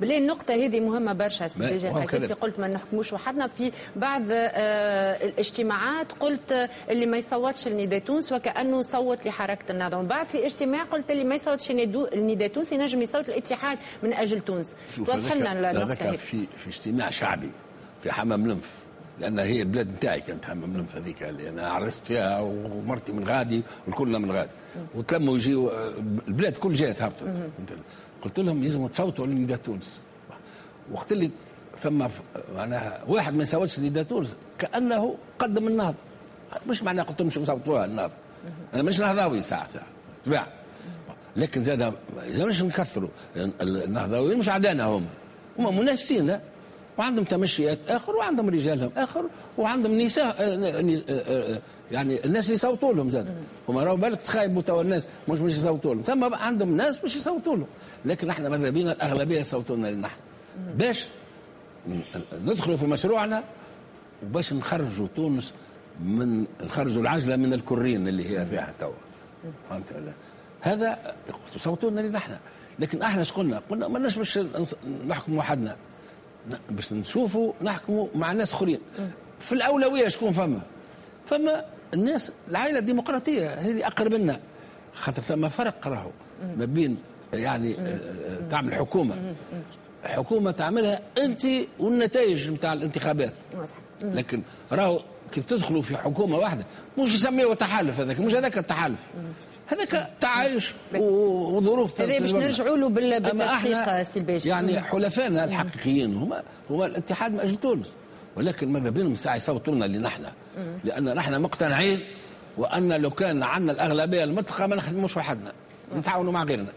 بالله النقطة هذه مهمة برشا سي déjà. قلت ما نحكموش وحدنا في بعض آه، الاجتماعات قلت آه، اللي ما يصوتش لنداء تونس وكأنه صوت لحركة النهضة ومن بعد في اجتماع قلت اللي ما يصوتش لنداء تونس ينجم يصوت الاتحاد من أجل تونس. توضح لنا هذه. في في اجتماع شعبي في حمام لنف. لأن هي البلاد نتاعي كانت حمام لنف هذيك اللي أنا عرست فيها ومرتي من غادي والكلنا من غادي. وتلموا يجيوا البلاد كل جات هبطت قلت لهم لازم تصوتوا لنداء تونس. وقت اللي ثم معناها واحد ما يصوتش لنداء تونس كأنه قدم النهضه مش معناها قلت لهم مش صوتوها النهضه أنا مش نهضاوي ساعة ساعة. تباع. لكن زاد ما يلزمش نكثروا لأن النهضاويين مش عدانا هم. هم منافسين؟ وعندهم تمشيات آخر وعندهم رجالهم آخر وعندهم نساء آه، آه، آه، يعني الناس اللي يصوتوا لهم زاد. هما راهو بالك تخايبوا توا الناس مش مش يصوتوا لهم. ثم عندهم ناس مش يصوتوا لهم. لكن إحنا ماذا بينا؟ الأغلبية يصوتوا لنا نحن. باش ندخلوا في مشروعنا وباش نخرجوا تونس من نخرجوا العجلة من الكرين اللي هي فيها توا. فهمت ولا هذا صوتوا لنا نحن. لكن إحنا إيش قلنا؟ ماناش باش نحكم وحدنا. باش نشوفوا نحكموا مع ناس آخرين. في الأولوية شكون فما؟ فما الناس العائلة الديمقراطية هذه أقرب لنا. خاطر ثم فرق راهو ما بين يعني آه، تعمل حكومة. حكومة تعملها أنت والنتائج نتاع الانتخابات. لكن راهو كيف تدخلوا في حكومة واحدة مش يسميه تحالف هذاك مش هذاك التحالف. هذاك تعايش وظروف هذا باش. نرجعوا له بال- أما بالتدقيق إحنا سي الباشا يعني حلفائنا الحقيقيين هما هما الاتحاد من أجل تونس. ولكن ماذا بينهم؟ ساعة يصوتوا لنا اللي نحن لأن نحن مقتنعين وأن لو كان عندنا الأغلبية المطلقه ما نخدموش وحدنا. نتعاونوا مع غيرنا.